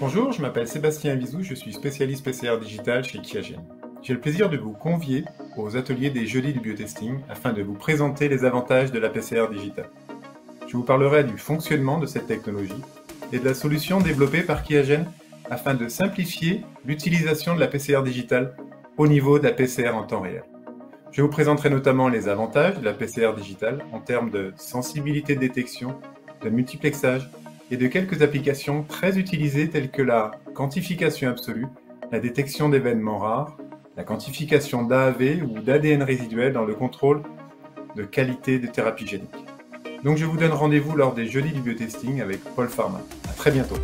Bonjour, je m'appelle Sébastien Vizou, je suis spécialiste PCR digital chez Kiagen. J'ai le plaisir de vous convier aux ateliers des jeudis du biotesting afin de vous présenter les avantages de la PCR digitale. Je vous parlerai du fonctionnement de cette technologie et de la solution développée par Kiagen afin de simplifier l'utilisation de la PCR digitale au niveau de la PCR en temps réel. Je vous présenterai notamment les avantages de la PCR digitale en termes de sensibilité de détection, de multiplexage et de quelques applications très utilisées telles que la quantification absolue, la détection d'événements rares, la quantification d'AAV ou d'ADN résiduel dans le contrôle de qualité de thérapie génique. Donc je vous donne rendez-vous lors des jeudis du biotesting avec Paul Pharma. À très bientôt.